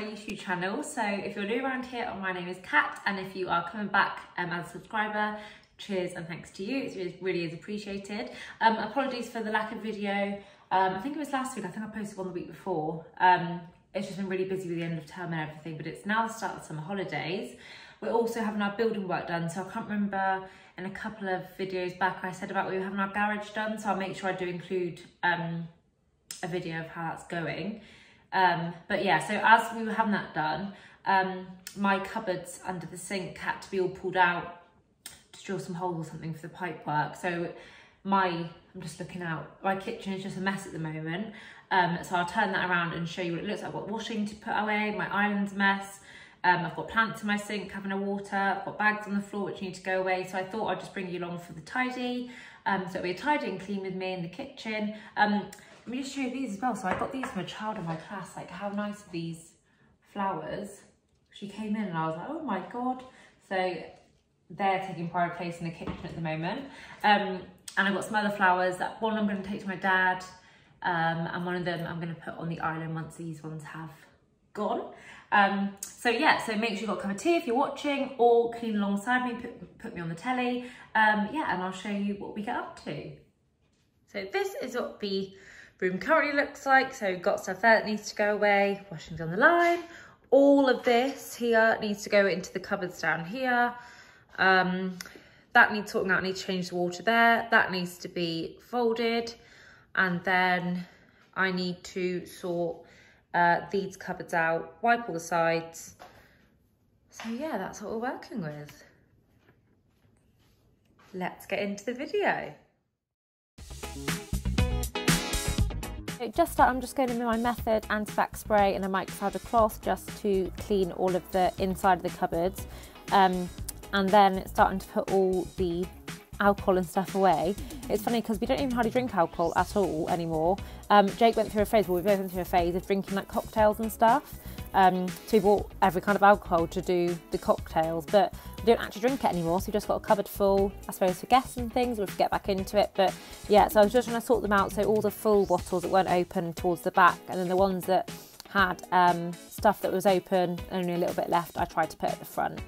my YouTube channel. So if you're new around here, my name is Kat, and if you are coming back um, as a subscriber, cheers and thanks to you. It really is appreciated. Um, apologies for the lack of video. Um, I think it was last week. I think I posted one the week before. Um, it's just been really busy with the end of term and everything, but it's now the start of summer holidays. We're also having our building work done, so I can't remember in a couple of videos back I said about we were having our garage done, so I'll make sure I do include um, a video of how that's going. Um, but yeah, so as we were having that done, um, my cupboards under the sink had to be all pulled out to drill some holes or something for the pipe work. So my, I'm just looking out, my kitchen is just a mess at the moment. Um, so I'll turn that around and show you what it looks like. I've got washing to put away, my island's a mess. Um, I've got plants in my sink having a water, I've got bags on the floor which need to go away. So I thought I'd just bring you along for the tidy. Um, so it'll be a tidy and clean with me in the kitchen. Um, let me just show you these as well. So I got these from a child in my class. Like how nice are these flowers? She came in and I was like, oh my God. So they're taking pride place in the kitchen at the moment. Um, and I've got some other flowers. That one I'm going to take to my dad. Um, and one of them I'm going to put on the island once these ones have gone. Um, so yeah, so make sure you've got a cup of tea if you're watching or clean alongside me, put, put me on the telly. Um, yeah, and I'll show you what we get up to. So this is what the room currently looks like. So got stuff there that needs to go away, washing's on the line. All of this here needs to go into the cupboards down here. Um, that needs sorting out, I need to change the water there. That needs to be folded. And then I need to sort uh, these cupboards out, wipe all the sides. So yeah, that's what we're working with. Let's get into the video. Just start, I'm just going in with my Method anti-bac spray and a microfiber cloth just to clean all of the inside of the cupboards. Um, and then starting to put all the alcohol and stuff away. It's funny because we don't even hardly drink alcohol at all anymore. Um, Jake went through a phase, well we both went through a phase of drinking like cocktails and stuff. Um, so we bought every kind of alcohol to do the cocktails, but we don't actually drink it anymore. So we've just got a cupboard full, I suppose, for guests and things. We'll get back into it. But yeah, so I was just trying to sort them out. So all the full bottles that weren't open towards the back, and then the ones that had um, stuff that was open only a little bit left, I tried to put at the front.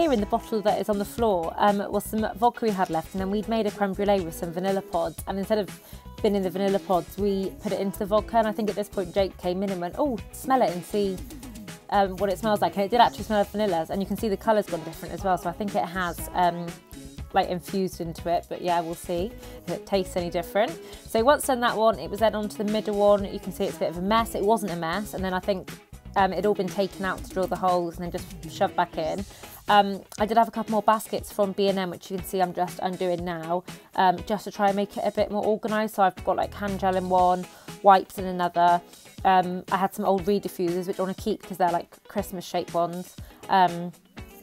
Here in the bottle that is on the floor um, was some vodka we had left and then we'd made a creme brulee with some vanilla pods and instead of binning the vanilla pods we put it into the vodka and I think at this point Jake came in and went oh smell it and see um, what it smells like. And it did actually smell of vanillas and you can see the colour's gone different as well so I think it has um, like infused into it but yeah we'll see if it tastes any different. So once done that one it was then onto the middle one. You can see it's a bit of a mess. It wasn't a mess and then I think um, it'd all been taken out to drill the holes and then just shoved back in um, I did have a couple more baskets from B&M, which you can see I'm just undoing now, um, just to try and make it a bit more organised. So I've got like hand gel in one, wipes in another. Um, I had some old reed diffusers, which I want to keep because they're like Christmas shaped ones. Um,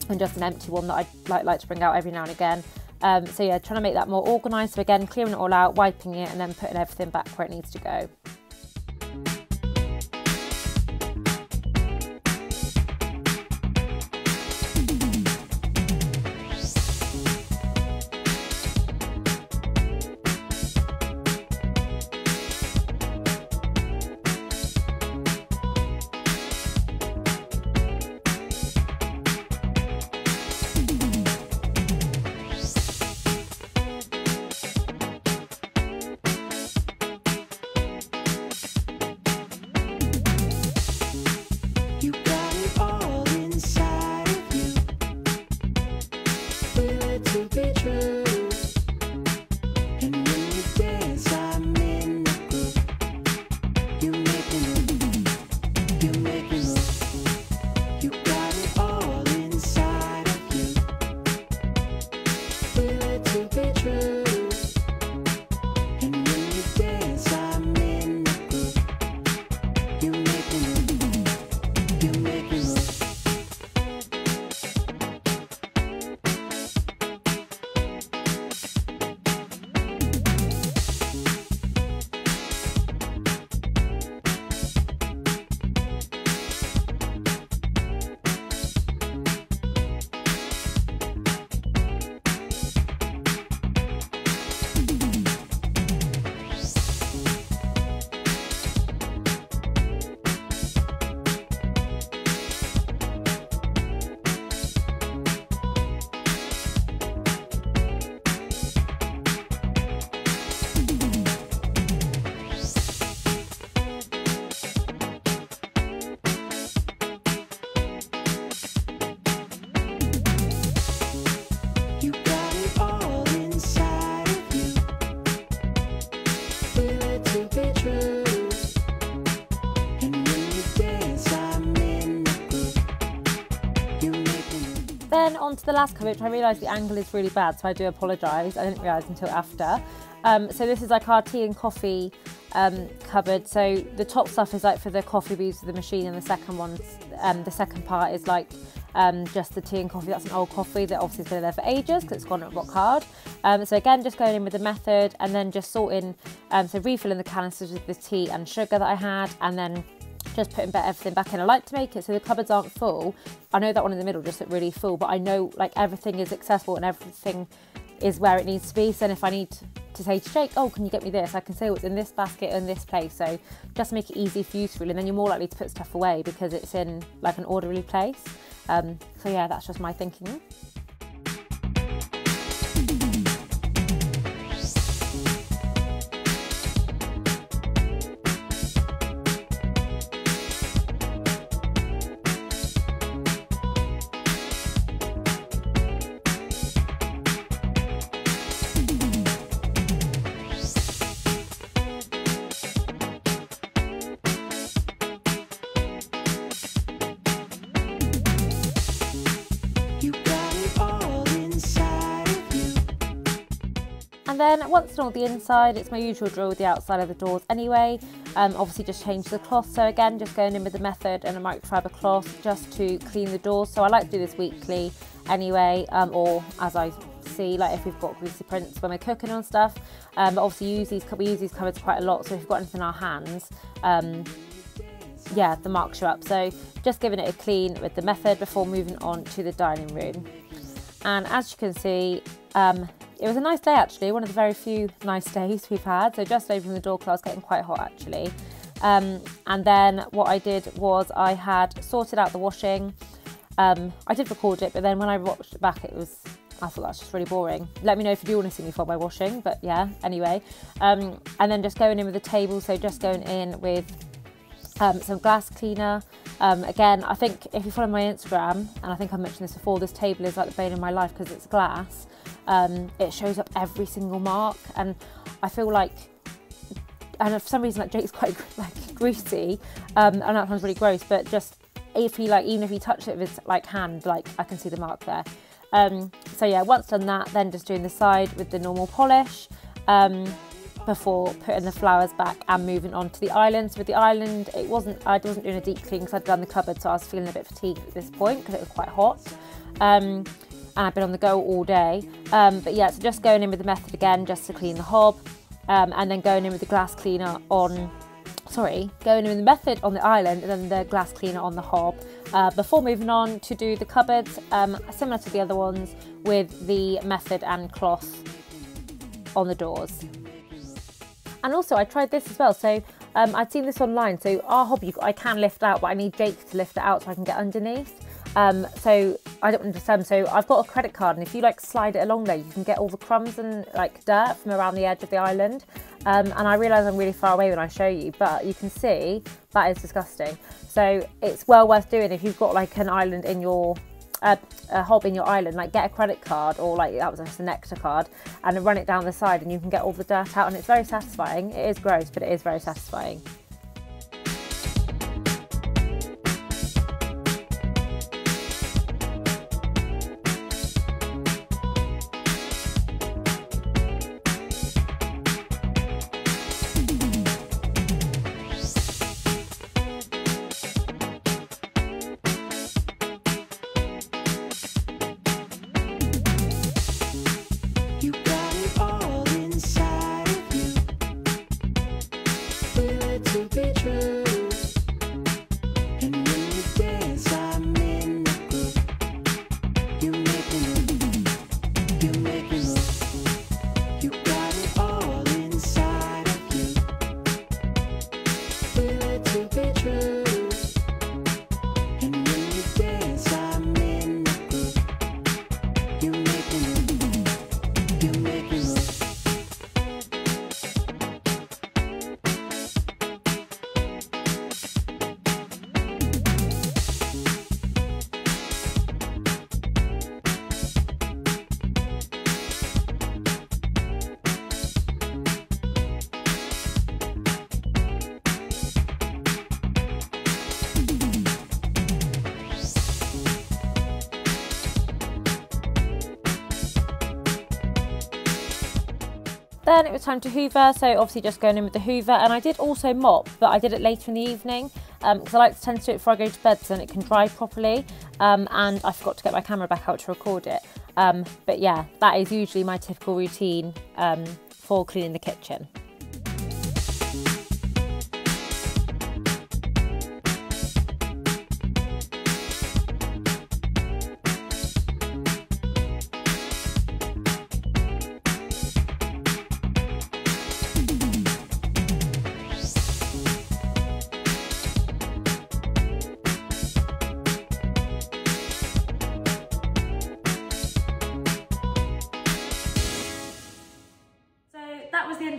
and just an empty one that I'd like, like to bring out every now and again. Um, so yeah, trying to make that more organised. So again, clearing it all out, wiping it, and then putting everything back where it needs to go. Then on to the last cupboard, which I realised the angle is really bad, so I do apologise. I didn't realise until after. Um, so this is like our tea and coffee um, cupboard. So the top stuff is like for the coffee use with the machine, and the second one, um, the second part is like um, just the tea and coffee. That's an old coffee that obviously has been there for ages because it's gone rock hard. Um, so again, just going in with the method and then just sorting, um, so refilling the canisters with the tea and sugar that I had, and then just putting everything back in. I like to make it so the cupboards aren't full. I know that one in the middle just looked really full, but I know like everything is accessible and everything is where it needs to be. So if I need to say to Jake, oh, can you get me this? I can say what's in this basket and this place. So just make it easy for you to really, and then you're more likely to put stuff away because it's in like an orderly place. Um, so yeah, that's just my thinking. Then once done all the inside, it's my usual drill with the outside of the doors anyway. Um, obviously just change the cloth. So again, just going in with the method and a microfiber cloth just to clean the doors. So I like to do this weekly anyway, um, or as I see, like if we've got greasy prints when we're cooking and stuff. Um, but obviously use these, we use these cupboards quite a lot. So if we've got anything in our hands, um, yeah, the marks are up. So just giving it a clean with the method before moving on to the dining room. And as you can see, um, it was a nice day actually, one of the very few nice days we've had. So just opening the door because getting quite hot actually. Um, and then what I did was I had sorted out the washing. Um, I did record it, but then when I watched it back, it was I thought that's just really boring. Let me know if you do want to see me for my washing, but yeah, anyway. Um, and then just going in with the table, so just going in with um, some glass cleaner. Um, again, I think if you follow my Instagram, and I think I mentioned this before, this table is like the bane of my life because it's glass. Um, it shows up every single mark, and I feel like, and for some reason, like Jake's quite like greasy. Um, know that sounds really gross, but just if he like, even if he touched it with his like hand, like I can see the mark there. Um, so yeah, once done that, then just doing the side with the normal polish um, before putting the flowers back and moving on to the islands. With the island, it wasn't I wasn't doing a deep clean because I'd done the cupboard, so I was feeling a bit fatigued at this point because it was quite hot. Um, and I've been on the go all day. Um, but yeah, so just going in with the method again, just to clean the hob, um, and then going in with the glass cleaner on, sorry, going in with the method on the island, and then the glass cleaner on the hob, uh, before moving on to do the cupboards, um, similar to the other ones, with the method and cloth on the doors. And also, I tried this as well. So um, I'd seen this online. So our hob, I can lift out, but I need Jake to lift it out so I can get underneath. Um, so I don't understand. So I've got a credit card, and if you like slide it along there, you can get all the crumbs and like dirt from around the edge of the island. Um, and I realise I'm really far away when I show you, but you can see that is disgusting. So it's well worth doing if you've got like an island in your a, hob in your island, like get a credit card or like that was just a Nectar card and run it down the side and you can get all the dirt out and it's very satisfying. It is gross, but it is very satisfying. Then it was time to hoover, so obviously just going in with the hoover. And I did also mop, but I did it later in the evening because um, I like to tend to do it before I go to bed so then it can dry properly. Um, and I forgot to get my camera back out to record it. Um, but yeah, that is usually my typical routine um, for cleaning the kitchen.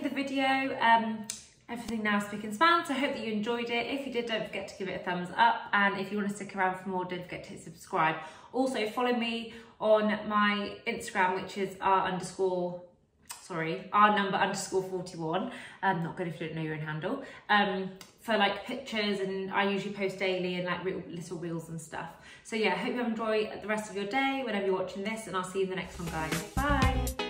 The video. Um, everything now spick and span, so I hope that you enjoyed it. If you did, don't forget to give it a thumbs up. And if you want to stick around for more, don't forget to hit subscribe. Also, follow me on my Instagram, which is r underscore, sorry, r number underscore 41. Um, not good if you don't know your own handle. Um, for like pictures and I usually post daily and like little reels and stuff. So yeah, I hope you enjoy the rest of your day whenever you're watching this and I'll see you in the next one guys. Bye!